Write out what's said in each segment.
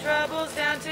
troubles down to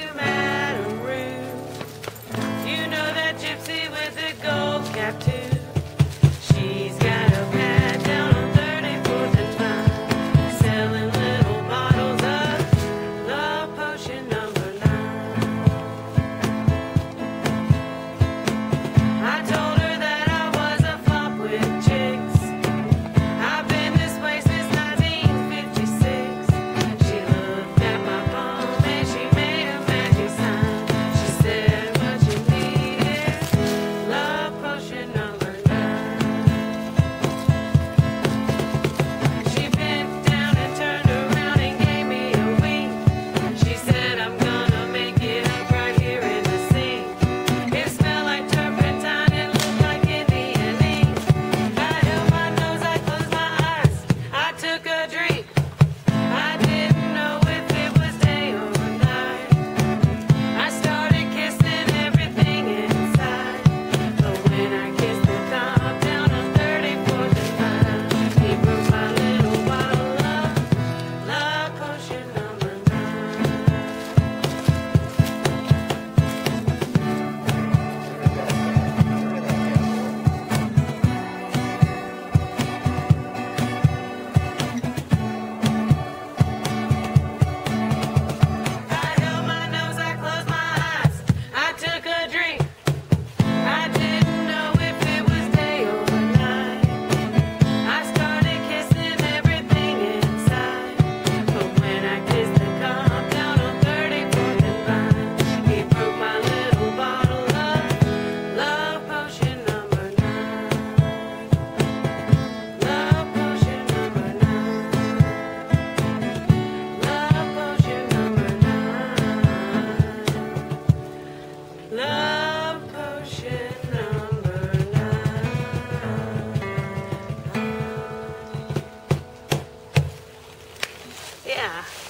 Yeah.